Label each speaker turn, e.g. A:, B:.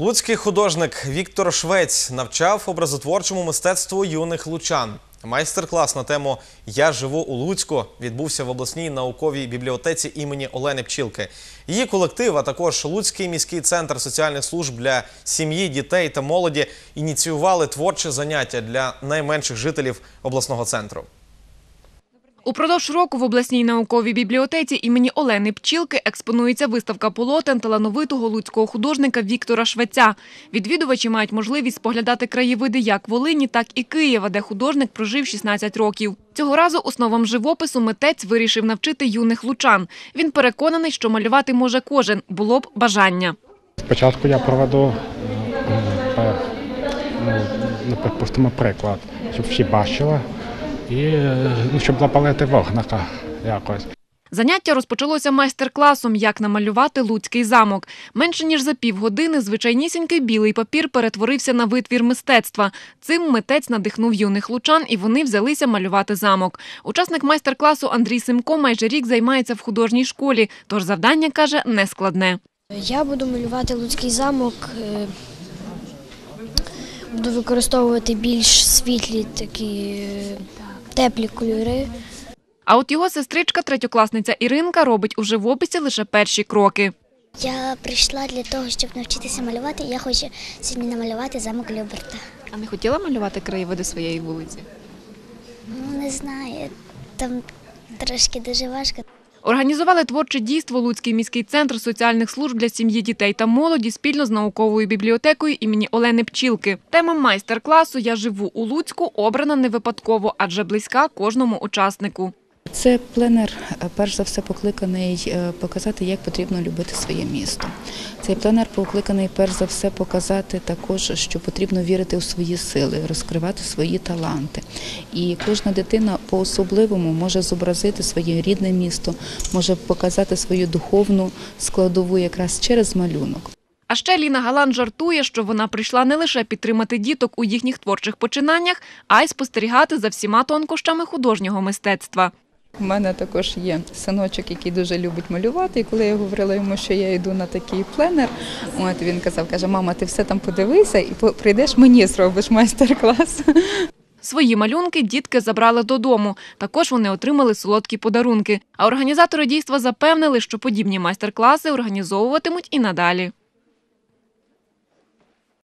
A: Луцький художник Віктор Швець навчав образотворчому мистецтву юних лучан. Майстер-клас на тему Я живу у Луцьку відбувся в обласній науковій бібліотеці імені Олени Пчілки. Її колектив, а також Луцький міський центр соціальних служб для сім'ї, дітей та молоді ініціювали творче заняття для найменших жителів обласного центру.
B: Упродовж року в обласній науковій бібліотеці імені Олени Пчілки експонується виставка полотен талановитого луцького художника Віктора Швеця. Відвідувачі мають можливість споглядати краєвиди як Волині, так і Києва, де художник прожив 16 років. Цього разу основам живопису митець вирішив навчити юних лучан. Він переконаний, що малювати може кожен, було б бажання.
C: Спочатку я проведу е, ну, ну, приклад, щоб всі бачили і е, ну, щоб запалити вогника якось.
B: Заняття розпочалося майстер-класом «Як намалювати Луцький замок». Менше ніж за півгодини звичайнісінький білий папір перетворився на витвір мистецтва. Цим митець надихнув юних лучан, і вони взялися малювати замок. Учасник майстер-класу Андрій Симко майже рік займається в художній школі, тож завдання, каже, нескладне.
D: Я буду малювати Луцький замок. е, Буду використовувати більш світлі такі е, теплі кольори.
B: А от його сестричка, третьокласниця Іринка, робить у живописі лише перші кроки.
E: Я прийшла для того, щоб навчитися малювати. Я хочу сьогодні намалювати замок Люберта.
B: А не хотіла малювати краєвиди своєї вулиці?
E: Ну, не знаю, там трошки дуже важко.
B: Організували творче дійство Луцький міський центр соціальних служб для сім'ї, дітей та молоді спільно з науковою бібліотекою імені Олени Пчілки. Тема майстер-класу Я живу у Луцьку обрана не випадково, адже близька кожному учаснику.
F: Це пленер, е, перш за все, покликаний е, показати, як потрібно любити своє місто. Цей пленер покликаний перш за все показати також, що потрібно вірити у свої сили, розкривати свої таланти. І кожна дитина по-особливому може зобразити своє рідне місто, може показати свою духовну складову якраз через малюнок.
B: А ще Ліна Галан жартує, що вона прийшла не лише підтримати діток у їхніх творчих починаннях, а й спостерігати за всіма тонкощами художнього мистецтва.
G: У мене також є синочок, який дуже любить малювати. І коли я говорила йому, що я йду на такий пленер, от він казав, каже, мама, ти все там подивися і прийдеш мені зробиш майстер-клас.
B: Свої малюнки дітки забрали додому. Також вони отримали солодкі подарунки. А організатори дійства запевнили, що подібні майстер-класи організовуватимуть і надалі.